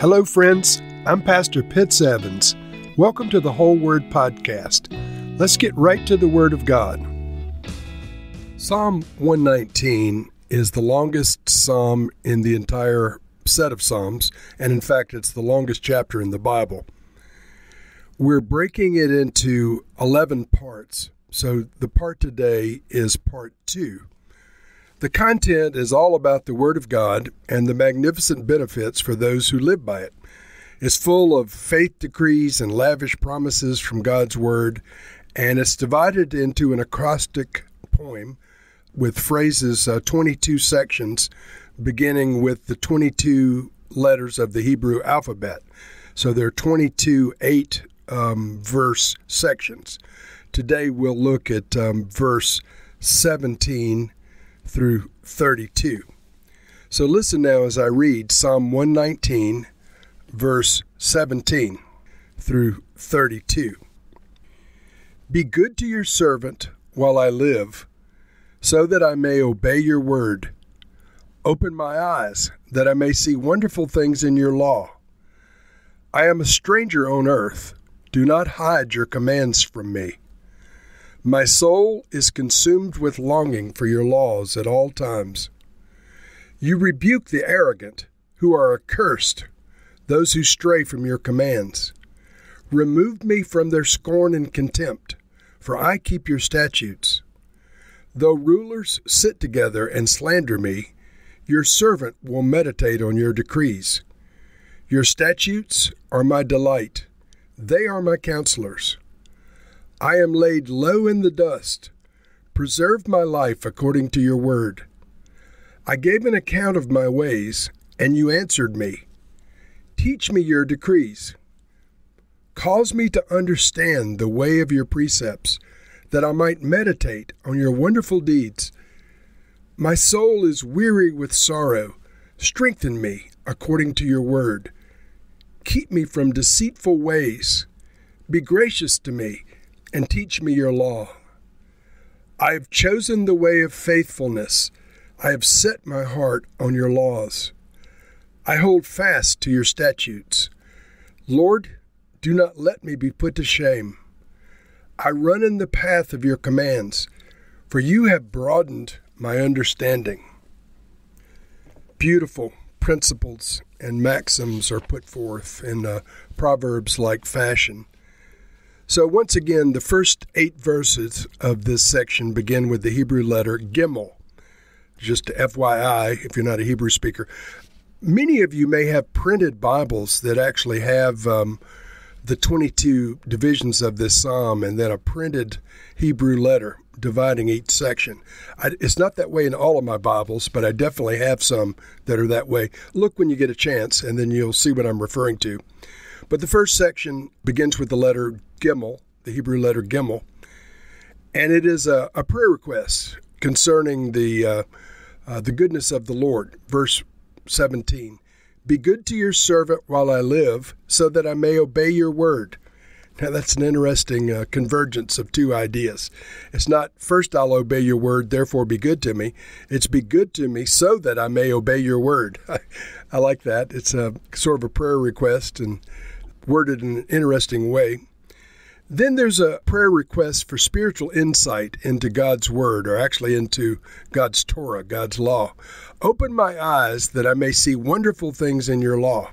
Hello, friends. I'm Pastor Pitts Evans. Welcome to the Whole Word Podcast. Let's get right to the Word of God. Psalm 119 is the longest psalm in the entire set of Psalms, and in fact, it's the longest chapter in the Bible. We're breaking it into 11 parts, so the part today is part two. The content is all about the Word of God and the magnificent benefits for those who live by it. It's full of faith decrees and lavish promises from God's Word, and it's divided into an acrostic poem with phrases, uh, 22 sections, beginning with the 22 letters of the Hebrew alphabet. So there are 22 eight um, verse sections. Today we'll look at um, verse 17 through 32. So listen now as I read Psalm 119, verse 17 through 32. Be good to your servant while I live, so that I may obey your word. Open my eyes, that I may see wonderful things in your law. I am a stranger on earth. Do not hide your commands from me. My soul is consumed with longing for your laws at all times. You rebuke the arrogant, who are accursed, those who stray from your commands. Remove me from their scorn and contempt, for I keep your statutes. Though rulers sit together and slander me, your servant will meditate on your decrees. Your statutes are my delight, they are my counselors. I am laid low in the dust. Preserve my life according to your word. I gave an account of my ways, and you answered me. Teach me your decrees. Cause me to understand the way of your precepts, that I might meditate on your wonderful deeds. My soul is weary with sorrow. Strengthen me according to your word. Keep me from deceitful ways. Be gracious to me and teach me your law. I have chosen the way of faithfulness. I have set my heart on your laws. I hold fast to your statutes. Lord, do not let me be put to shame. I run in the path of your commands, for you have broadened my understanding. Beautiful principles and maxims are put forth in uh, Proverbs like fashion. So, once again, the first eight verses of this section begin with the Hebrew letter Gimel. Just FYI, if you're not a Hebrew speaker, many of you may have printed Bibles that actually have um, the 22 divisions of this psalm and then a printed Hebrew letter dividing each section. I, it's not that way in all of my Bibles, but I definitely have some that are that way. Look when you get a chance, and then you'll see what I'm referring to. But the first section begins with the letter Gimel, the Hebrew letter Gimel, and it is a, a prayer request concerning the uh, uh, the goodness of the Lord. Verse 17: Be good to your servant while I live, so that I may obey your word. Now that's an interesting uh, convergence of two ideas. It's not first I'll obey your word, therefore be good to me. It's be good to me so that I may obey your word. I, I like that. It's a sort of a prayer request and worded in an interesting way. Then there's a prayer request for spiritual insight into God's Word, or actually into God's Torah, God's law. Open my eyes that I may see wonderful things in your law.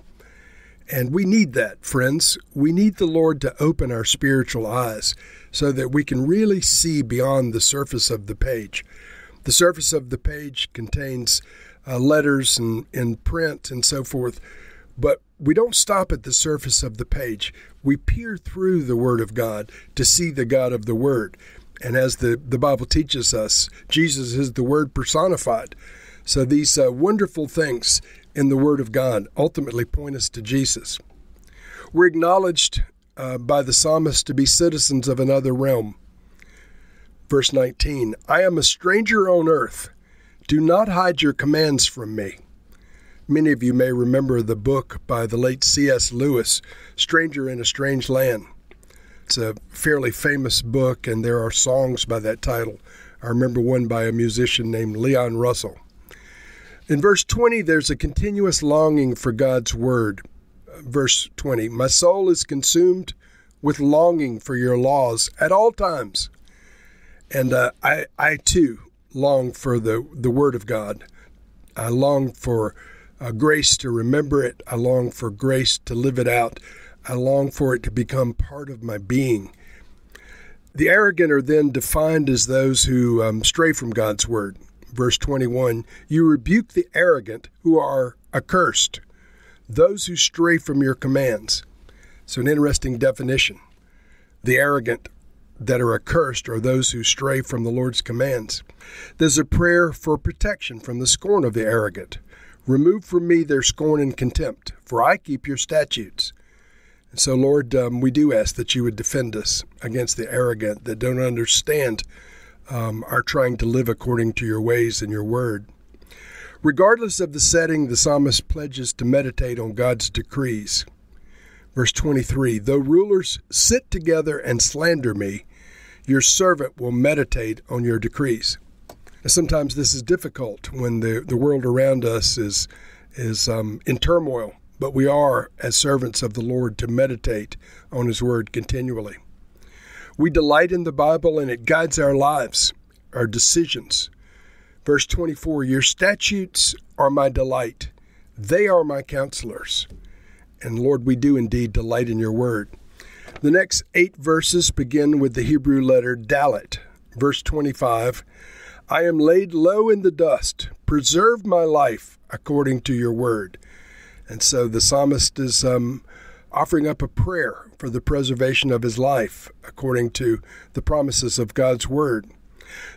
And we need that, friends. We need the Lord to open our spiritual eyes so that we can really see beyond the surface of the page. The surface of the page contains uh, letters and, and print and so forth, but we don't stop at the surface of the page. We peer through the Word of God to see the God of the Word. And as the, the Bible teaches us, Jesus is the Word personified. So these uh, wonderful things in the Word of God ultimately point us to Jesus. We're acknowledged uh, by the psalmist to be citizens of another realm. Verse 19 I am a stranger on earth. Do not hide your commands from me. Many of you may remember the book by the late C.S. Lewis, Stranger in a Strange Land. It's a fairly famous book, and there are songs by that title. I remember one by a musician named Leon Russell. In verse 20, there's a continuous longing for God's Word. verse 20 My soul is consumed with longing for your laws at all times. And uh, I, I too long for the, the Word of God. I long for uh, grace to remember it. I long for grace to live it out. I long for it to become part of my being. The arrogant are then defined as those who um, stray from God's Word. Verse 21 You rebuke the arrogant who are accursed, those who stray from your commands. So, an interesting definition. The arrogant that are accursed are those who stray from the Lord's commands. There's a prayer for protection from the scorn of the arrogant. Remove from me their scorn and contempt, for I keep your statutes. And so, Lord, um, we do ask that you would defend us against the arrogant that don't understand um, our trying to live according to your ways and your word. Regardless of the setting, the psalmist pledges to meditate on God's decrees. Verse 23 Though rulers sit together and slander me, your servant will meditate on your decrees. Sometimes this is difficult when the, the world around us is, is um, in turmoil, but we are, as servants of the Lord, to meditate on His Word continually. We delight in the Bible and it guides our lives, our decisions. Verse 24 Your statutes are my delight, they are my counselors. And Lord, we do indeed delight in your word. The next eight verses begin with the Hebrew letter Dalet. Verse 25 I am laid low in the dust. Preserve my life according to your word. And so the psalmist is um, offering up a prayer for the preservation of his life according to the promises of God's word.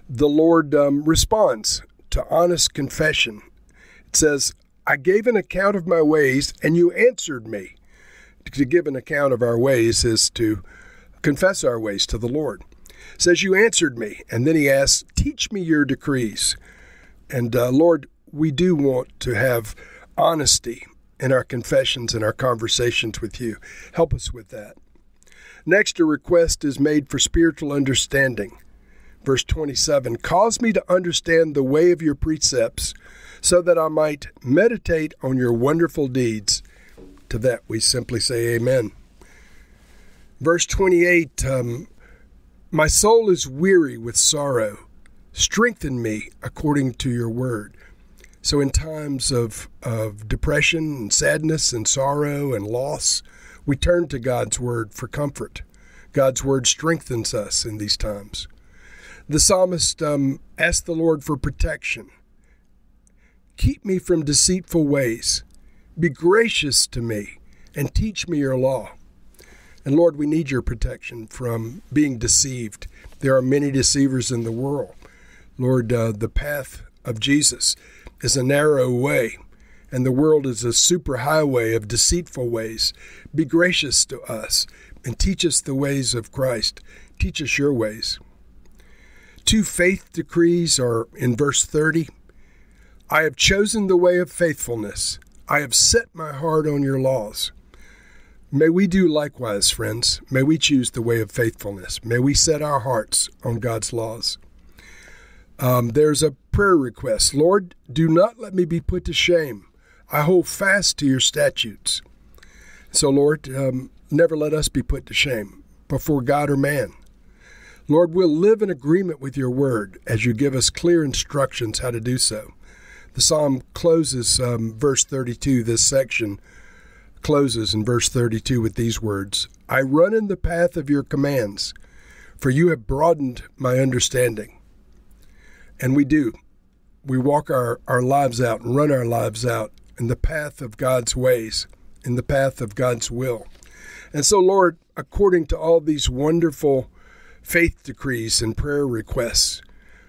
The Lord um, responds to honest confession. It says, I gave an account of my ways, and you answered me. To give an account of our ways is to confess our ways to the Lord. Says, You answered me. And then he asks, Teach me your decrees. And uh, Lord, we do want to have honesty in our confessions and our conversations with you. Help us with that. Next, a request is made for spiritual understanding. Verse 27 Cause me to understand the way of your precepts, so that I might meditate on your wonderful deeds. To that we simply say, Amen. Verse 28 um, My soul is weary with sorrow. Strengthen me according to your word. So, in times of, of depression and sadness and sorrow and loss, we turn to God's Word for comfort. God's Word strengthens us in these times. The psalmist um, asked the Lord for protection. Keep me from deceitful ways. Be gracious to me and teach me your law. And Lord, we need your protection from being deceived. There are many deceivers in the world. Lord, uh, the path of Jesus is a narrow way, and the world is a superhighway of deceitful ways. Be gracious to us and teach us the ways of Christ. Teach us your ways. Two faith decrees are in verse 30. I have chosen the way of faithfulness. I have set my heart on your laws. May we do likewise, friends. May we choose the way of faithfulness. May we set our hearts on God's laws. Um, there's a prayer request Lord, do not let me be put to shame. I hold fast to your statutes. So, Lord, um, never let us be put to shame before God or man. Lord, we'll live in agreement with your word as you give us clear instructions how to do so. The psalm closes, um, verse 32, this section closes in verse 32 with these words I run in the path of your commands, for you have broadened my understanding. And we do. We walk our, our lives out and run our lives out in the path of God's ways, in the path of God's will. And so, Lord, according to all these wonderful faith decrees and prayer requests,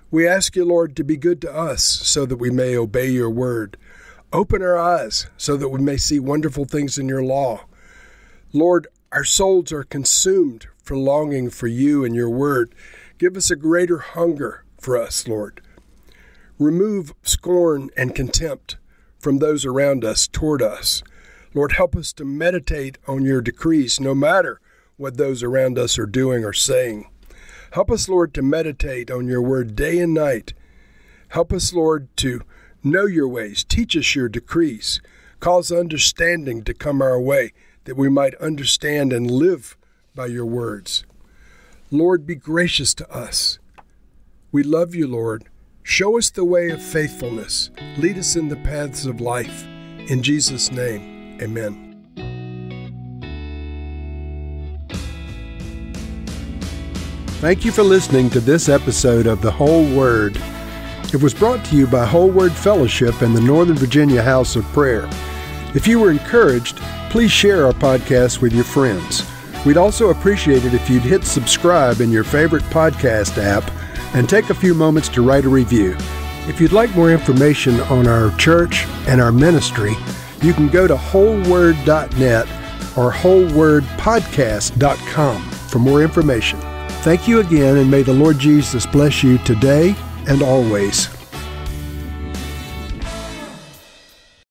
we ask you, Lord, to be good to us so that we may obey your word. Open our eyes so that we may see wonderful things in your law. Lord, our souls are consumed for longing for you and your word. Give us a greater hunger for us, Lord. Remove scorn and contempt from those around us toward us. Lord, help us to meditate on your decrees, no matter what those around us are doing or saying. Help us, Lord, to meditate on your word day and night. Help us, Lord, to know your ways. Teach us your decrees. Cause understanding to come our way, that we might understand and live by your words. Lord, be gracious to us. We love you, Lord. Show us the way of faithfulness. Lead us in the paths of life. In Jesus' name, amen. Thank you for listening to this episode of The Whole Word. It was brought to you by Whole Word Fellowship and the Northern Virginia House of Prayer. If you were encouraged, please share our podcast with your friends. We'd also appreciate it if you'd hit subscribe in your favorite podcast app and take a few moments to write a review. If you'd like more information on our church and our ministry, you can go to wholeword.net or wholewordpodcast.com for more information. Thank you again, and may the Lord Jesus bless you today and always.